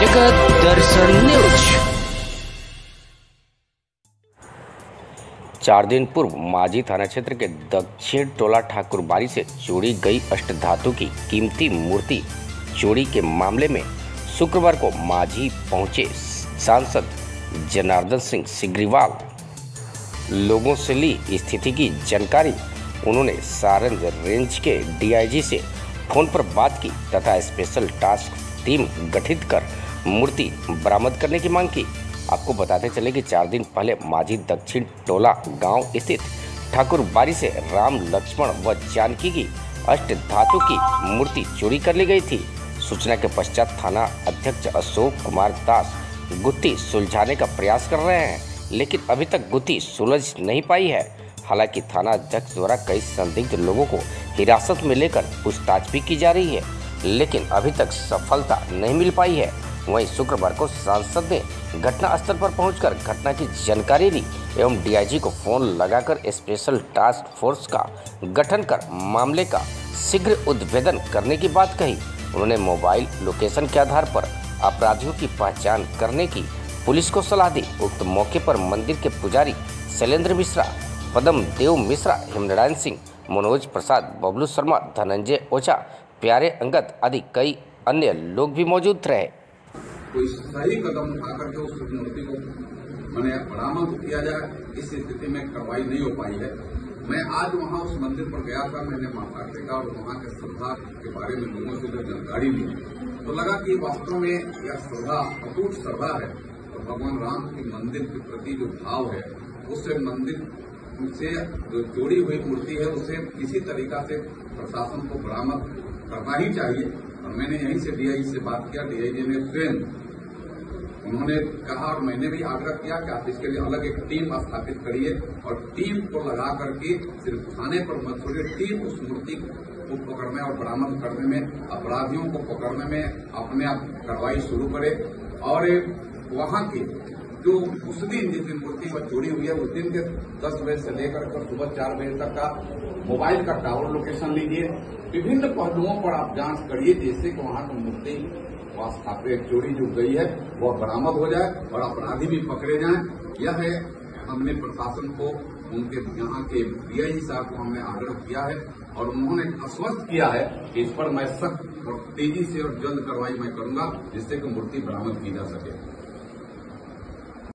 जगत दर्शन न्यूज़। चार दिन पूर्व माझी थाना क्षेत्र के दक्षिण टोला ठाकुरबाड़ी से चोरी गई अष्टधातु की कीमती मूर्ति। चोरी के मामले में शुक्रवार को माझी पहुँचे सांसद जनार्दन सिंह सिग्रीवाल। लोगों से ली स्थिति की जानकारी, उन्होंने सारंग रेंज के डीआईजी से फ़ोन पर बात की तथा स्पेशल टास्क टीम गठित कर मूर्ति बरामद करने की मांग की। आपको बताते चले कि चार दिन पहले माझी दक्षिण टोला गाँव स्थित ठाकुर बारी से राम लक्ष्मण व जानकी की अष्ट धातु की मूर्ति चोरी कर ली गई थी। सूचना के पश्चात थाना अध्यक्ष अशोक कुमार दास गुत्ती सुलझाने का प्रयास कर रहे हैं, लेकिन अभी तक गुत्ती सुलझ नहीं पाई है। हालाँकि थाना अध्यक्ष द्वारा कई संदिग्ध लोगों को हिरासत में लेकर पूछताछ भी की जा रही है, लेकिन अभी तक सफलता नहीं मिल पाई है। वहीं शुक्रवार को सांसद ने घटनास्थल पर पहुंचकर घटना की जानकारी ली एवं डीआईजी को फ़ोन लगाकर स्पेशल टास्क फोर्स का गठन कर मामले का शीघ्र उद्भेदन करने की बात कही। उन्होंने मोबाइल लोकेशन के आधार पर अपराधियों की पहचान करने की पुलिस को सलाह दी। उक्त मौके पर मंदिर के पुजारी शैलेंद्र मिश्रा, पदम देव मिश्रा, हिमनारायण सिंह, मनोज प्रसाद, बबलू शर्मा, धनंजय ओझा, प्यारे अंगत आदि कई अन्य लोग भी मौजूद रहे। कोई सही कदम उठा करके उस मूर्ति को मैंने बरामद किया जाए, इस स्थिति में कार्रवाई नहीं हो पाई है। मैं आज वहाँ उस मंदिर पर गया था, मैंने माता टेका और वहाँ के श्रद्धा के बारे में लोगों से जो जानकारी ली तो लगा कि वास्तव में यह श्रद्धा, अटूट श्रद्धा है और भगवान राम के मंदिर के प्रति जो भाव है उससे मंदिर से जो जोड़ी हुई मूर्ति है, उसे किसी तरीका से प्रशासन को बरामद करना ही चाहिए। और मैंने यहीं से डीआई से बात किया डीआईजी ने स्वयं उन्होंने कहा और मैंने भी आग्रह किया कि आप इसके लिए अलग एक टीम स्थापित करिए और टीम को लगा करके सिर्फ़ थाने पर मत छोड़िए टीम उस मूर्ति को पकड़ने और बरामद करने में, अपराधियों को पकड़ने में अपने आप कार्रवाई शुरू करे। और वहाँ के जो उस दिन जिस दिन मूर्ति पर चोरी हुई है, उस दिन के दस बजे से लेकर कर सुबह चार बजे तक का मोबाइल का टावर लोकेशन लीजिए। विभिन्न पहलुओं पर आप जाँच करिए जैसे कि वहाँ की मूर्ति वहाँ स्थापित चोरी जो गई है, वह बरामद हो जाए और अपराधी भी पकड़े जाए। यह है हमने प्रशासन को, उनके यहाँ के डीआईजी साहब को हमने आग्रह किया है और उन्होंने आश्वस्त किया है कि इस पर मैं सख्त और तेज़ी से और जल्द कार्रवाई मैं करूँगा, जिससे कि मूर्ति बरामद की जा सके।